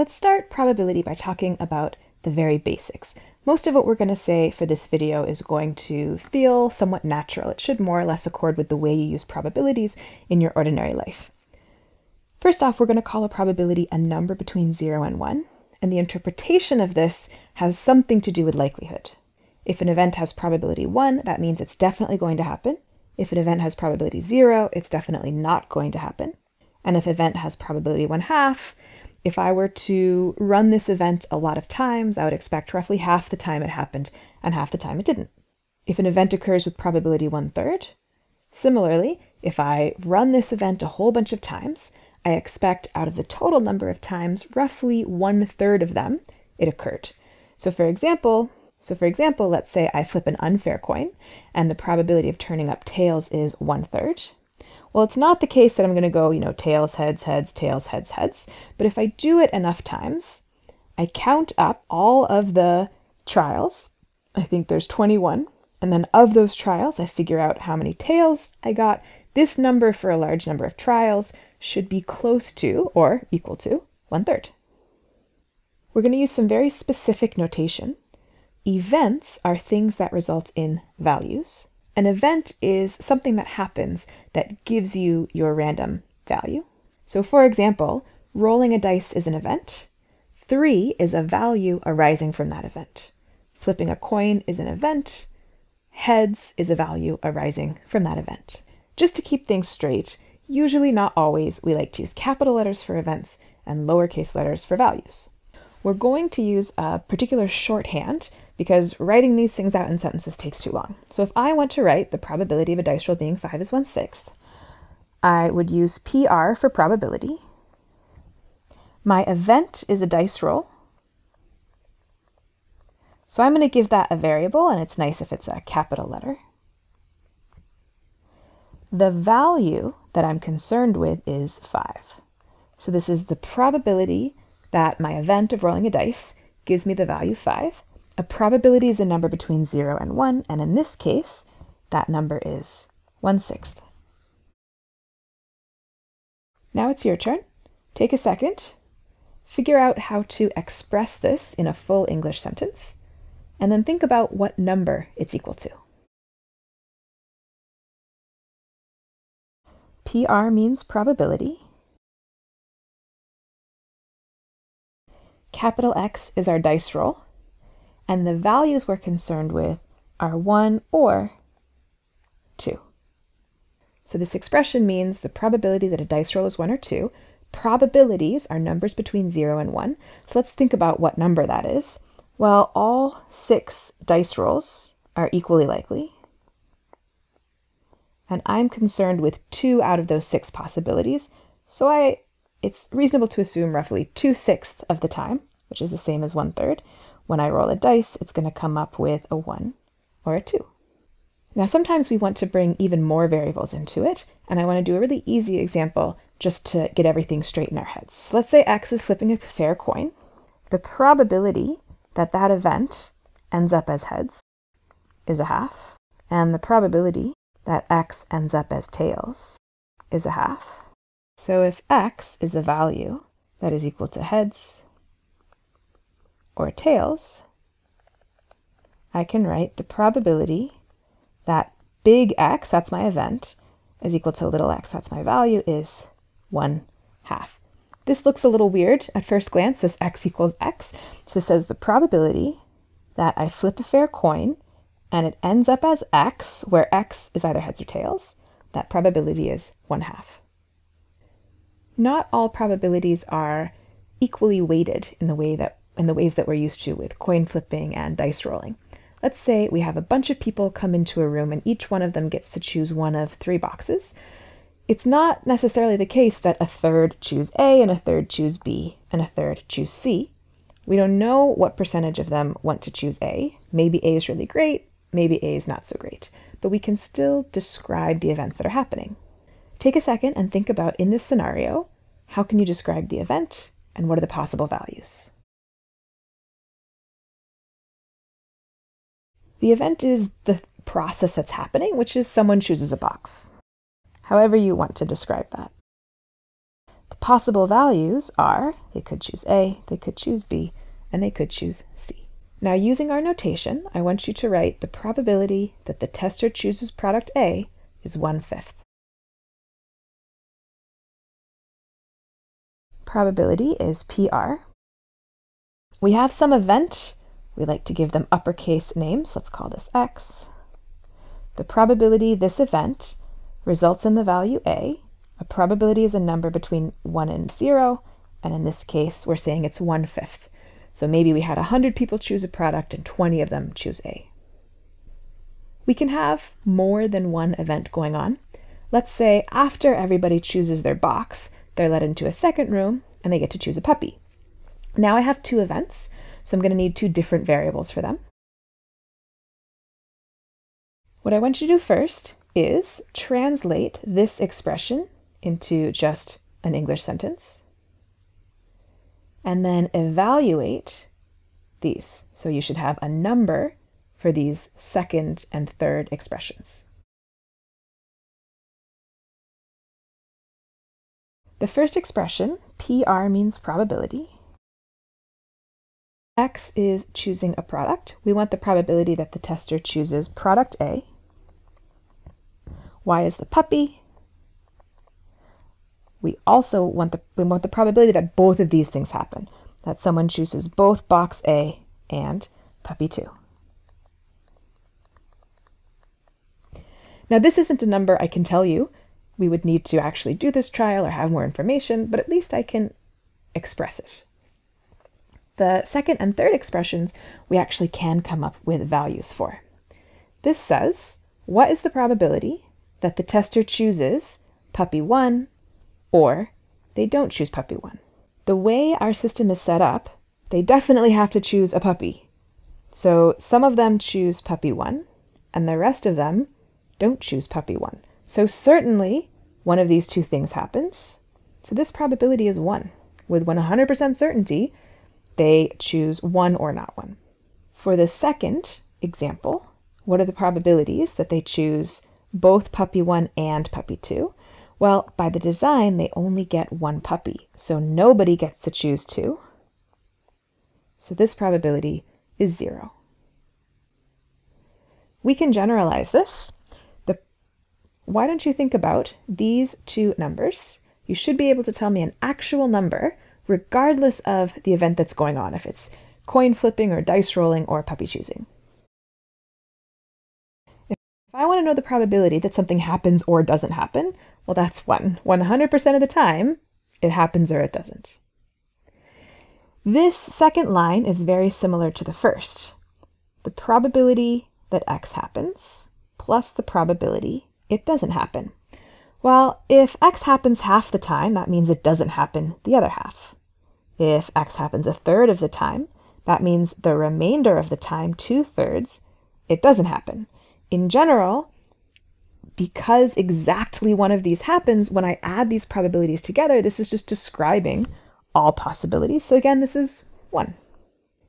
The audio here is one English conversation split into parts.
Let's start probability by talking about the very basics. Most of what we're going to say for this video is going to feel somewhat natural. It should more or less accord with the way you use probabilities in your ordinary life. First off, we're going to call a probability a number between 0 and 1, and the interpretation of this has something to do with likelihood. If an event has probability 1, that means it's definitely going to happen. If an event has probability 0, it's definitely not going to happen. And if an event has probability 1 half, if I were to run this event a lot of times, I would expect roughly half the time it happened and half the time it didn't. If an event occurs with probability one third, similarly, if I run this event a whole bunch of times, I expect out of the total number of times, roughly one third of them it occurred. So for example, so for example, let's say I flip an unfair coin and the probability of turning up tails is one third. Well, it's not the case that I'm going to go, you know, tails, heads, heads, tails, heads, heads. But if I do it enough times, I count up all of the trials. I think there's 21. And then of those trials, I figure out how many tails I got. This number for a large number of trials should be close to or equal to one third. We're going to use some very specific notation. Events are things that result in values. An event is something that happens that gives you your random value. So for example, rolling a dice is an event. Three is a value arising from that event. Flipping a coin is an event. Heads is a value arising from that event. Just to keep things straight, usually not always, we like to use capital letters for events and lowercase letters for values. We're going to use a particular shorthand because writing these things out in sentences takes too long. So if I want to write the probability of a dice roll being 5 is 1 sixth, I would use PR for probability. My event is a dice roll. So I'm going to give that a variable, and it's nice if it's a capital letter. The value that I'm concerned with is 5. So this is the probability that my event of rolling a dice gives me the value 5. A probability is a number between 0 and 1, and in this case, that number is 1 sixth. Now it's your turn. Take a second, figure out how to express this in a full English sentence, and then think about what number it's equal to. PR means probability. Capital X is our dice roll and the values we're concerned with are 1 or 2. So this expression means the probability that a dice roll is 1 or 2. Probabilities are numbers between 0 and 1. So let's think about what number that is. Well, all six dice rolls are equally likely. And I'm concerned with two out of those six possibilities. So I, it's reasonable to assume roughly 2 sixths of the time, which is the same as 1 third, when I roll a dice, it's going to come up with a 1 or a 2. Now, sometimes we want to bring even more variables into it, and I want to do a really easy example just to get everything straight in our heads. So let's say X is flipping a fair coin. The probability that that event ends up as heads is a half, and the probability that X ends up as tails is a half. So if X is a value that is equal to heads or tails, I can write the probability that big X, that's my event, is equal to little x, that's my value, is 1 half. This looks a little weird at first glance, this x equals x. So this says the probability that I flip a fair coin and it ends up as x, where x is either heads or tails, that probability is 1 half. Not all probabilities are equally weighted in the way that in the ways that we're used to with coin flipping and dice rolling. Let's say we have a bunch of people come into a room and each one of them gets to choose one of three boxes. It's not necessarily the case that a third choose A and a third choose B and a third choose C. We don't know what percentage of them want to choose A. Maybe A is really great, maybe A is not so great, but we can still describe the events that are happening. Take a second and think about in this scenario, how can you describe the event and what are the possible values? The event is the process that's happening, which is someone chooses a box. However you want to describe that. The possible values are, they could choose A, they could choose B, and they could choose C. Now using our notation, I want you to write the probability that the tester chooses product A is one-fifth. Probability is PR. We have some event. We like to give them uppercase names. Let's call this X. The probability this event results in the value A. A probability is a number between 1 and 0, and in this case, we're saying it's one-fifth. So maybe we had 100 people choose a product and 20 of them choose A. We can have more than one event going on. Let's say after everybody chooses their box, they're led into a second room and they get to choose a puppy. Now I have two events, so I'm going to need two different variables for them. What I want you to do first is translate this expression into just an English sentence and then evaluate these. So you should have a number for these second and third expressions. The first expression, PR means probability. X is choosing a product. We want the probability that the tester chooses product A. Y is the puppy. We also want the, we want the probability that both of these things happen, that someone chooses both box A and puppy 2. Now this isn't a number I can tell you. We would need to actually do this trial or have more information, but at least I can express it. The second and third expressions we actually can come up with values for. This says, what is the probability that the tester chooses puppy 1 or they don't choose puppy 1? The way our system is set up, they definitely have to choose a puppy. So some of them choose puppy 1 and the rest of them don't choose puppy 1. So certainly one of these two things happens. So this probability is 1. With 100% certainty, they choose 1 or not 1. For the second example, what are the probabilities that they choose both puppy 1 and puppy 2? Well, by the design, they only get one puppy, so nobody gets to choose two. So this probability is 0. We can generalize this The, why don't you think about these two numbers? You should be able to tell me an actual number regardless of the event that's going on, if it's coin flipping or dice rolling or puppy choosing. If I want to know the probability that something happens or doesn't happen, well, that's 1. 100% of the time, it happens or it doesn't. This second line is very similar to the first. The probability that x happens plus the probability it doesn't happen. Well, if x happens half the time, that means it doesn't happen the other half. If x happens a third of the time, that means the remainder of the time, two thirds, it doesn't happen. In general, because exactly one of these happens, when I add these probabilities together, this is just describing all possibilities. So again, this is one.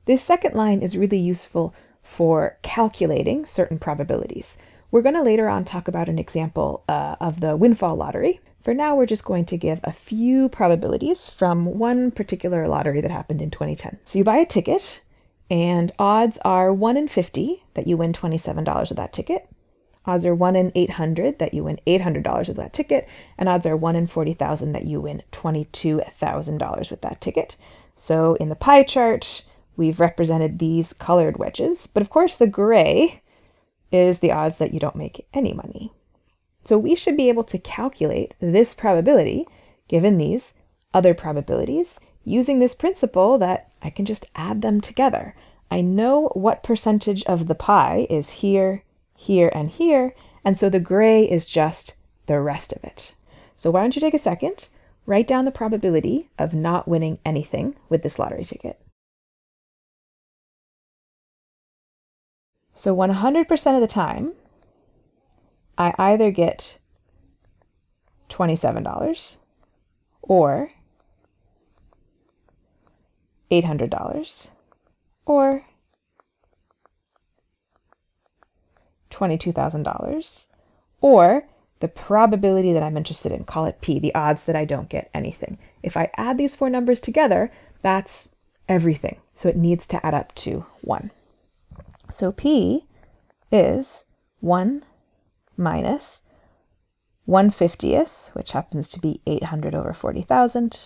This second line is really useful for calculating certain probabilities. We're going to later on talk about an example uh, of the WinFall lottery. For now, we're just going to give a few probabilities from one particular lottery that happened in 2010. So you buy a ticket, and odds are 1 in 50 that you win $27 of that ticket. Odds are 1 in 800 that you win $800 with that ticket, and odds are 1 in 40,000 that you win $22,000 with that ticket. So in the pie chart, we've represented these colored wedges, but of course the gray is the odds that you don't make any money. So we should be able to calculate this probability given these other probabilities using this principle that I can just add them together. I know what percentage of the pie is here, here, and here, and so the gray is just the rest of it. So why don't you take a second, write down the probability of not winning anything with this lottery ticket. So 100% of the time, I either get $27 or $800 or $22,000 or the probability that I'm interested in, call it P, the odds that I don't get anything. If I add these four numbers together, that's everything. So it needs to add up to 1. So P is 1 minus 1 50th, which happens to be 800 over 40,000,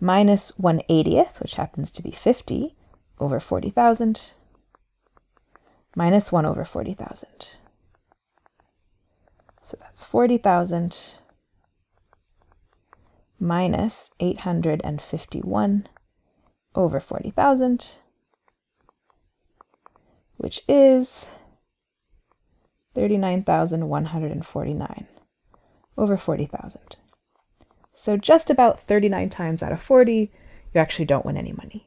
minus 1 80th, which happens to be 50 over 40,000, minus 1 over 40,000. So that's 40,000 minus 851 over 40,000, which is 39,149 over 40,000. So just about 39 times out of 40, you actually don't win any money.